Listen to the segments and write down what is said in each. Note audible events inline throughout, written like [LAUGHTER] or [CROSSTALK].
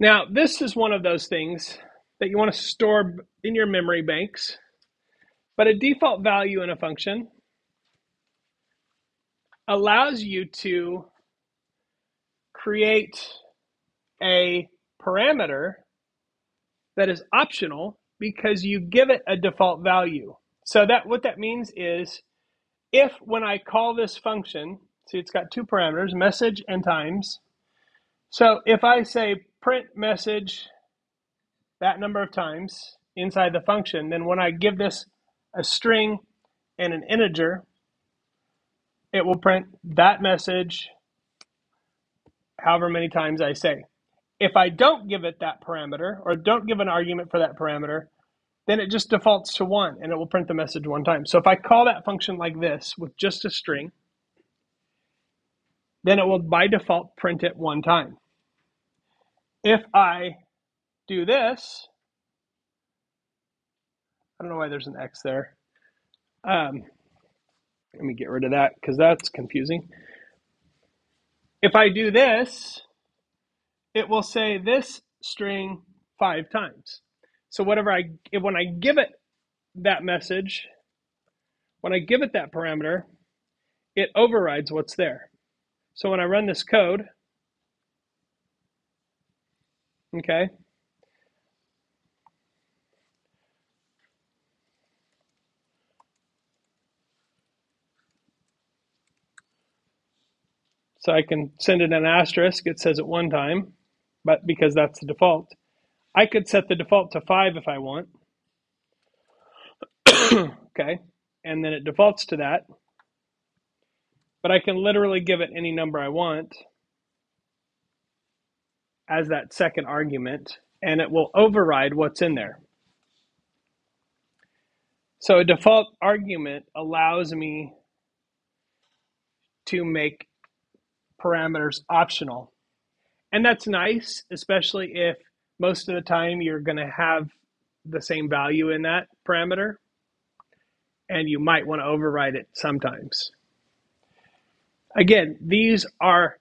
Now, this is one of those things that you want to store in your memory banks, but a default value in a function allows you to create a parameter that is optional because you give it a default value. So that what that means is if when I call this function, see it's got two parameters, message and times. So if I say print message that number of times inside the function, then when I give this a string and an integer, it will print that message however many times I say. If I don't give it that parameter or don't give an argument for that parameter, then it just defaults to one and it will print the message one time. So if I call that function like this with just a string, then it will by default print it one time. If I do this, I don't know why there's an X there. Um, let me get rid of that because that's confusing. If I do this, it will say this string five times. So whatever I when I give it that message, when I give it that parameter, it overrides what's there. So when I run this code, okay, so I can send it an asterisk. It says it one time, but because that's the default. I could set the default to five if I want. [COUGHS] okay. And then it defaults to that. But I can literally give it any number I want as that second argument, and it will override what's in there. So a default argument allows me to make parameters optional. And that's nice, especially if most of the time you're going to have the same value in that parameter and you might want to override it sometimes. Again, these are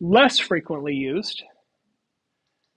less frequently used